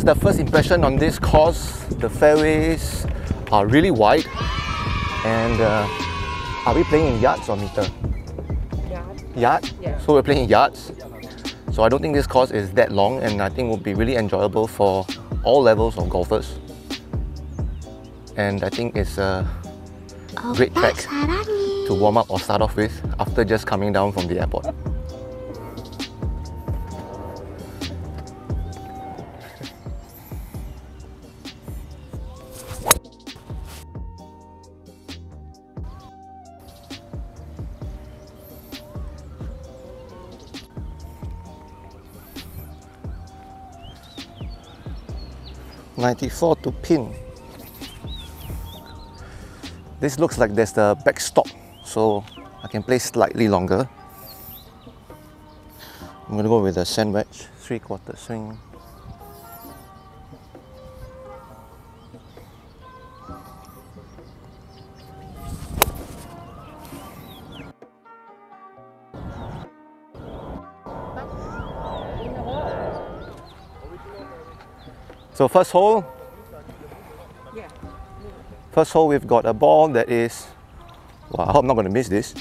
just the first impression on this course, the fairways are really wide. And uh, are we playing in yards or meter? Yard. Yard? Yeah. So we're playing in yards. So I don't think this course is that long and I think will be really enjoyable for all levels of golfers. And I think it's a great track to warm up or start off with after just coming down from the airport. Ninety-four to pin. This looks like there's the backstop, so I can play slightly longer. I'm gonna go with a sand wedge, three quarter swing. So first hole, Yeah. First hole, we've got a ball that is. Wow, I hope I'm not going to miss this.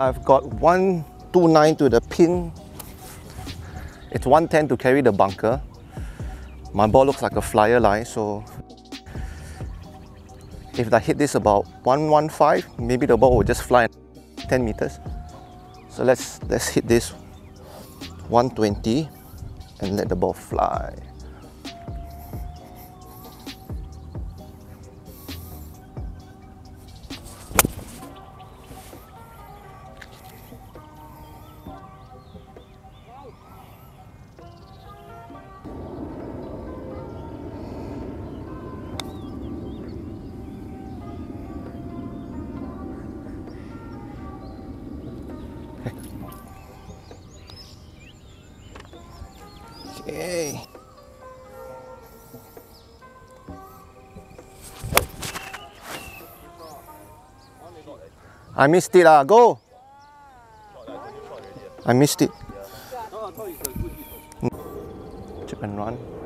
I've got 129 to the pin. It's 110 to carry the bunker. My ball looks like a flyer line, so if I hit this about 115, maybe the ball will just fly 10 meters. So let's let's hit this 120 and let the ball fly. I missed it ah, go! I missed it. Chip and run.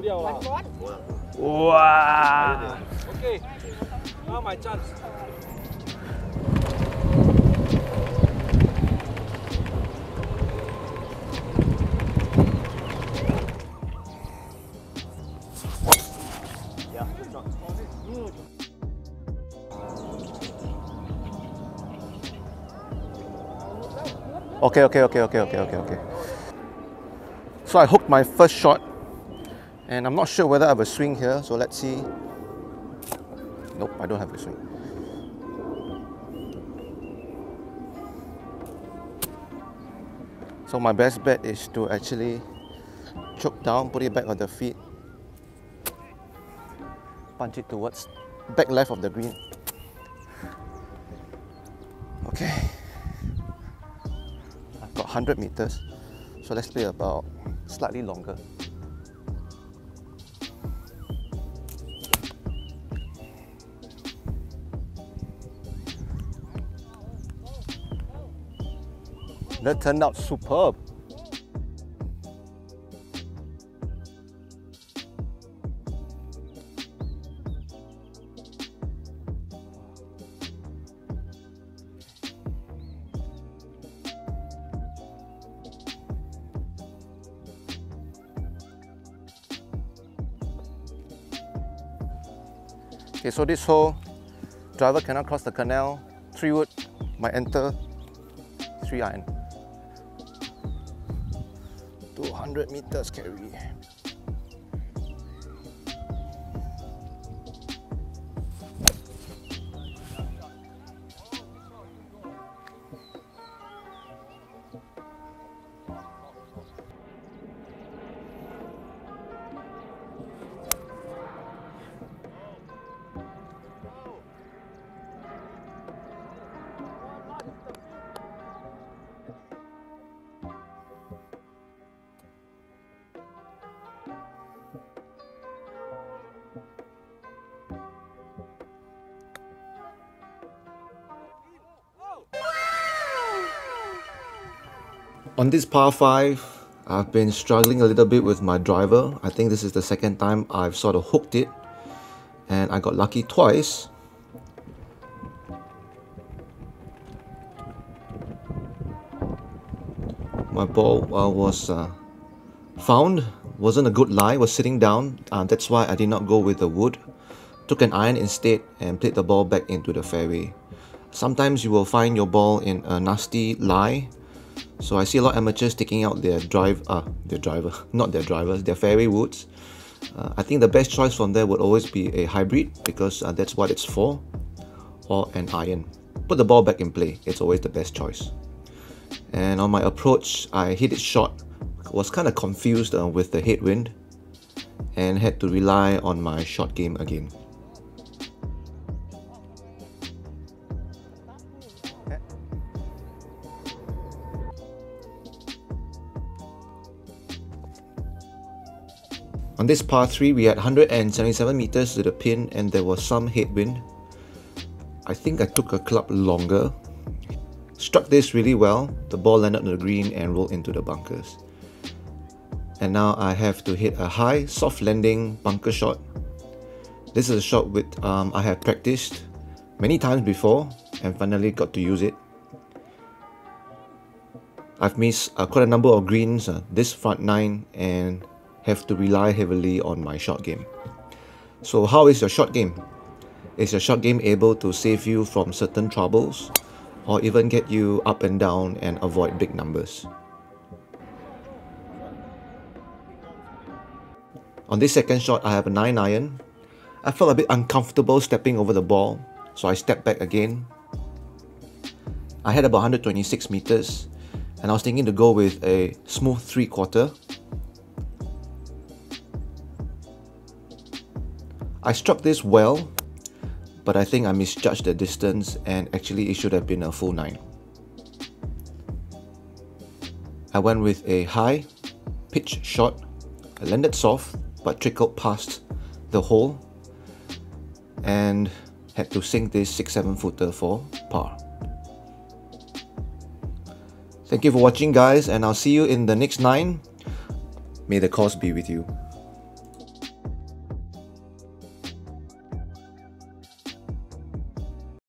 One ball. Wow! Okay, now my chance. Okay, okay, okay, okay, okay, okay, okay. So I hooked my first shot and I'm not sure whether I have a swing here, so let's see. Nope, I don't have a swing. So my best bet is to actually choke down, put it back on the feet, punch it towards back left of the green. Okay. I've got 100 meters, so let's play about slightly longer. That turned out superb. Okay, so this hole, driver cannot cross the canal, three wood might enter, three iron. 200 meters carry. On this par 5, I've been struggling a little bit with my driver. I think this is the second time I've sort of hooked it and I got lucky twice. My ball uh, was uh, found, wasn't a good lie, was sitting down. Uh, that's why I did not go with the wood. Took an iron instead and played the ball back into the fairway. Sometimes you will find your ball in a nasty lie so I see a lot of amateurs taking out their drive, uh, their driver, not their drivers, their fairway woods. Uh, I think the best choice from there would always be a hybrid because uh, that's what it's for, or an iron. Put the ball back in play, it's always the best choice. And on my approach, I hit it short, was kind of confused uh, with the headwind, and had to rely on my short game again. On this par 3, we had 177 meters to the pin and there was some headwind. I think I took a club longer. Struck this really well, the ball landed on the green and rolled into the bunkers. And now I have to hit a high, soft landing bunker shot. This is a shot which um, I have practiced many times before and finally got to use it. I've missed uh, quite a number of greens, uh, this front 9 and have to rely heavily on my short game. So how is your short game? Is your short game able to save you from certain troubles or even get you up and down and avoid big numbers? On this second shot, I have a 9 iron. I felt a bit uncomfortable stepping over the ball, so I stepped back again. I had about 126 meters, and I was thinking to go with a smooth 3 quarter I struck this well, but I think I misjudged the distance and actually it should have been a full 9. I went with a high pitch shot, I landed soft but trickled past the hole and had to sink this 6-7 footer for par. Thank you for watching guys and I'll see you in the next 9. May the course be with you.